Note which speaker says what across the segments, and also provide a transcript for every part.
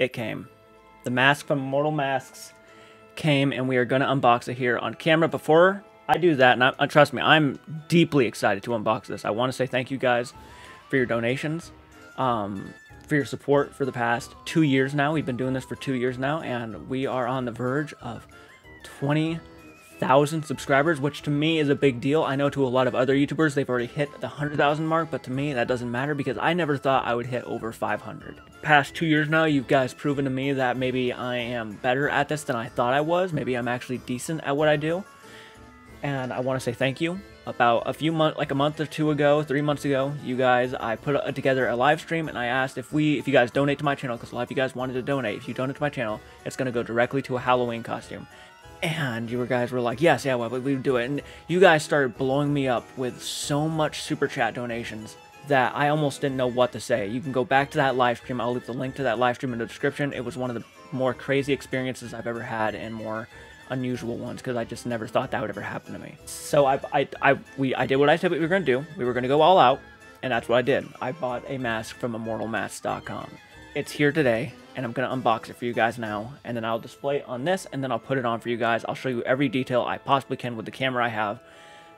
Speaker 1: it came. The mask from Immortal Masks came, and we are going to unbox it here on camera. Before I do that, and I, uh, trust me, I'm deeply excited to unbox this. I want to say thank you guys for your donations, um, for your support for the past two years now. We've been doing this for two years now, and we are on the verge of 20 thousand subscribers, which to me is a big deal. I know to a lot of other YouTubers, they've already hit the 100,000 mark, but to me, that doesn't matter because I never thought I would hit over 500. Past two years now, you guys proven to me that maybe I am better at this than I thought I was. Maybe I'm actually decent at what I do. And I want to say thank you. About a few months, like a month or two ago, three months ago, you guys, I put together a live stream and I asked if we, if you guys donate to my channel, because a lot of you guys wanted to donate. If you donate to my channel, it's going to go directly to a Halloween costume. And you guys were like, yes, yeah, well, we would do it. And you guys started blowing me up with so much super chat donations that I almost didn't know what to say. You can go back to that live stream. I'll leave the link to that live stream in the description. It was one of the more crazy experiences I've ever had and more unusual ones because I just never thought that would ever happen to me. So I, I, I, we, I did what I said we were going to do. We were going to go all out, and that's what I did. I bought a mask from immortalmasks.com. It's here today and I'm going to unbox it for you guys now, and then I'll display it on this, and then I'll put it on for you guys. I'll show you every detail I possibly can with the camera I have.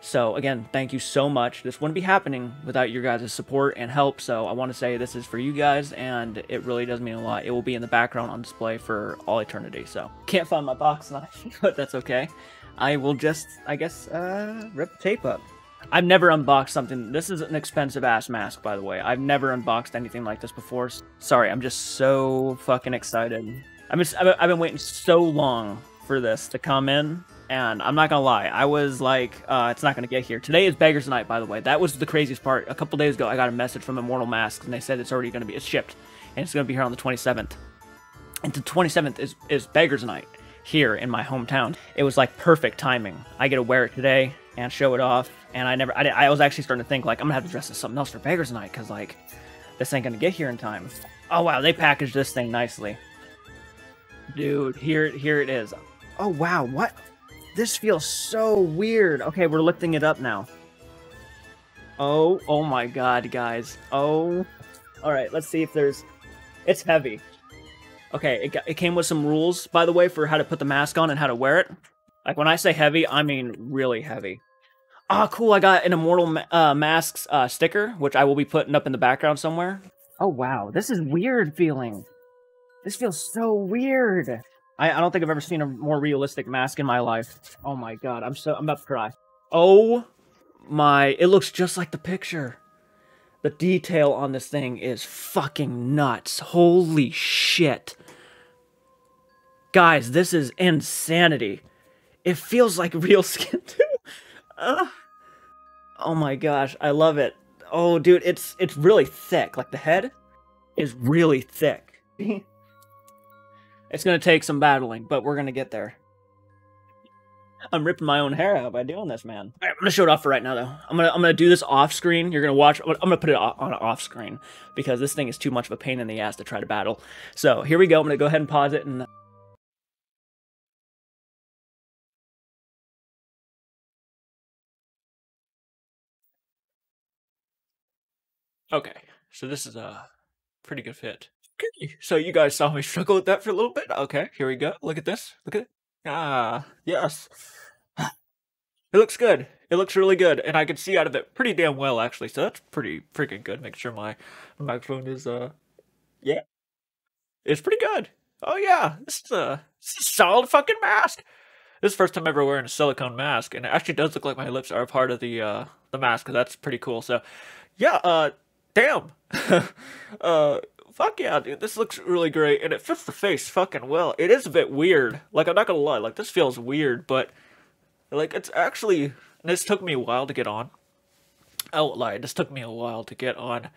Speaker 1: So again, thank you so much. This wouldn't be happening without your guys' support and help, so I want to say this is for you guys, and it really does mean a lot. It will be in the background on display for all eternity, so. Can't find my box knife, but that's okay. I will just, I guess, uh, rip the tape up. I've never unboxed something. This is an expensive ass mask, by the way. I've never unboxed anything like this before. Sorry, I'm just so fucking excited. I'm just, I've been waiting so long for this to come in. And I'm not gonna lie, I was like, uh, it's not gonna get here. Today is Beggars Night, by the way. That was the craziest part. A couple days ago, I got a message from Immortal Masks, and they said it's already gonna be, it's shipped, and it's gonna be here on the 27th. And the 27th is is Beggars Night here in my hometown. It was like perfect timing. I get to wear it today and show it off. And I never, I, I was actually starting to think like I'm gonna have to dress as something else for Beggars Night because like this ain't gonna get here in time. Oh wow, they packaged this thing nicely, dude. Here, here it is. Oh wow, what? This feels so weird. Okay, we're lifting it up now. Oh, oh my god, guys. Oh, all right. Let's see if there's. It's heavy. Okay, it, got, it came with some rules, by the way, for how to put the mask on and how to wear it. Like when I say heavy, I mean really heavy. Ah, oh, cool! I got an Immortal uh, Masks uh, sticker, which I will be putting up in the background somewhere. Oh wow, this is weird feeling. This feels so weird. I, I don't think I've ever seen a more realistic mask in my life. Oh my god, I'm so I'm about to cry. Oh my, it looks just like the picture. The detail on this thing is fucking nuts. Holy shit. Guys, this is insanity. It feels like real skin too. Uh, oh my gosh, I love it. Oh, dude, it's it's really thick. Like the head is really thick. it's gonna take some battling, but we're gonna get there. I'm ripping my own hair out by doing this, man. Right, I'm gonna show it off for right now, though. I'm gonna I'm gonna do this off screen. You're gonna watch. I'm gonna put it on off screen because this thing is too much of a pain in the ass to try to battle. So here we go. I'm gonna go ahead and pause it and. Okay, so this is a pretty good fit. Okay, so you guys saw me struggle with that for a little bit. Okay, here we go. Look at this. Look at it. Ah, yes. It looks good. It looks really good, and I can see out of it pretty damn well, actually. So that's pretty freaking good. Make sure my microphone is, uh, yeah, it's pretty good. Oh yeah, this is a, this is a solid fucking mask. This is first time ever wearing a silicone mask, and it actually does look like my lips are a part of the uh the mask. That's pretty cool. So, yeah, uh, damn. uh, fuck yeah, dude. This looks really great, and it fits the face fucking well. It is a bit weird. Like, I'm not gonna lie. Like, this feels weird, but, like, it's actually... This took me a while to get on. I won't lie. This took me a while to get on.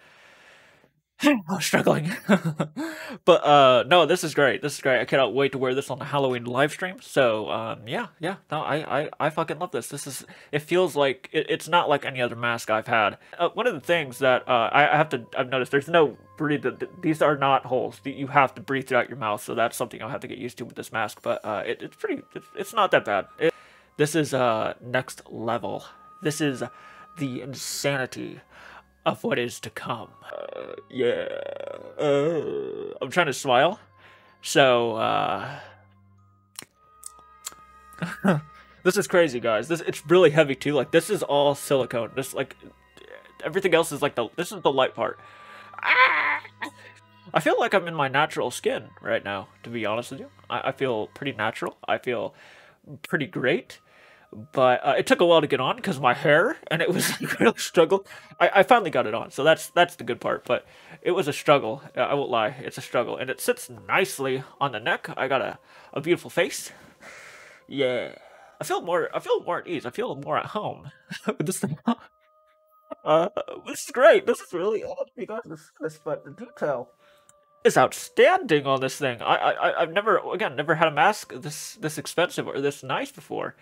Speaker 1: I was struggling. but uh no, this is great. This is great. I cannot wait to wear this on the Halloween live stream. So um yeah, yeah. No, I I, I fucking love this. This is it feels like it, it's not like any other mask I've had. Uh, one of the things that uh I, I have to I've noticed there's no breathe these are not holes. You have to breathe throughout your mouth. So that's something I'll have to get used to with this mask, but uh it, it's pretty it's, it's not that bad. It, this is uh next level. This is the insanity of what is to come. Uh, yeah. Uh, I'm trying to smile. So, uh, this is crazy, guys. This it's really heavy too. Like this is all silicone. This like everything else is like the this is the light part. I feel like I'm in my natural skin right now. To be honest with you, I, I feel pretty natural. I feel pretty great. But uh, it took a while to get on because my hair and it was like really struggle. I, I finally got it on, so that's that's the good part. But it was a struggle. I won't lie, it's a struggle, and it sits nicely on the neck. I got a, a beautiful face. Yeah. I feel more. I feel more at ease. I feel more at home with this thing. Uh, this is great. This is really odd. You guys this, but the detail is outstanding on this thing. I, I, I've never, again, never had a mask this this expensive or this nice before.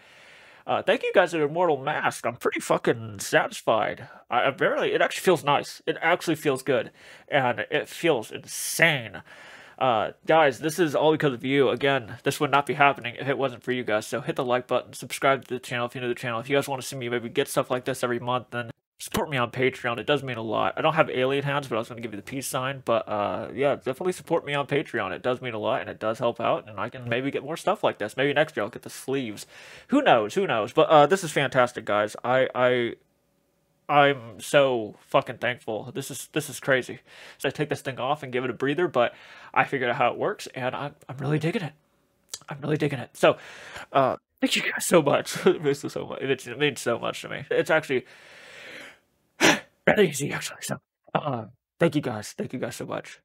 Speaker 1: Uh, thank you guys at Immortal Mask. I'm pretty fucking satisfied. I, I barely. It actually feels nice. It actually feels good, and it feels insane. Uh, guys, this is all because of you. Again, this would not be happening if it wasn't for you guys. So hit the like button, subscribe to the channel if you're new to the channel. If you guys want to see me maybe get stuff like this every month, then support me on Patreon. It does mean a lot. I don't have alien hands, but I was going to give you the peace sign. But uh, yeah, definitely support me on Patreon. It does mean a lot, and it does help out, and I can maybe get more stuff like this. Maybe next year I'll get the sleeves. Who knows? Who knows? But uh, this is fantastic, guys. I I I'm so fucking thankful. This is this is crazy. So I take this thing off and give it a breather, but I figured out how it works, and I'm I'm really digging it. I'm really digging it. So, uh, thank you guys so much. it means so much. It means so much to me. It's actually rather easy, actually. So, uh, thank you guys. Thank you guys so much.